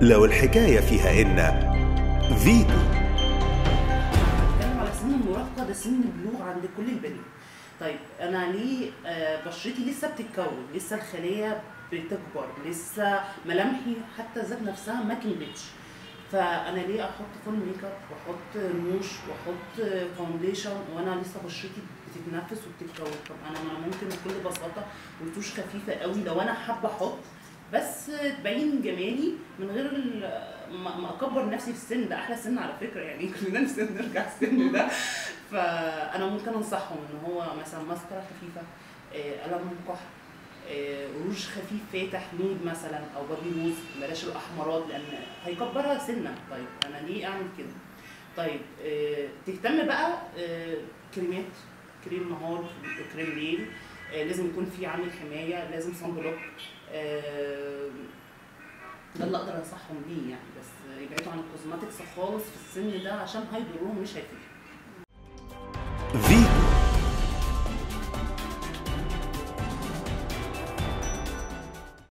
لو الحكاية فيها إن فيتو بتكلم على سن المراهقة ده سن البلوغ عند كل البنات. طيب أنا ليه آه، بشرتي لسه بتتكون لسه الخلية بتكبر لسه ملامحي حتى ذات نفسها ما كملتش. فأنا ليه أحط full makeup وأحط روج وأحط foundation وأنا لسه بشرتي بتتنفس وبتتكون؟ طب أنا أنا ممكن بكل بساطة رتوش خفيفة قوي لو أنا حابة أحط بس تبين جمالي من غير ما أكبر نفسي في السن ده أحلى سن على فكرة يعني كلنا نفسنا نرجع السن ده. فأنا ممكن أنصحهم إن هو مثلا ماسكارا خفيفة آه، قلم كحل آه، روج خفيف فاتح نود مثلا أو بابي روز بلاش الأحمرات لأن هيكبرها سنة. طيب أنا ليه أعمل كده؟ طيب آه، تهتم بقى آه، كريمات كريم نهار كريم ليل آه، لازم يكون في عامل حماية لازم sunblock آه، ده اللي أقدر أنصحهم بيه يعني بس يبعدوا عن ال cosmetics خالص في السن ده عشان هيضرهم مش هيفيدهم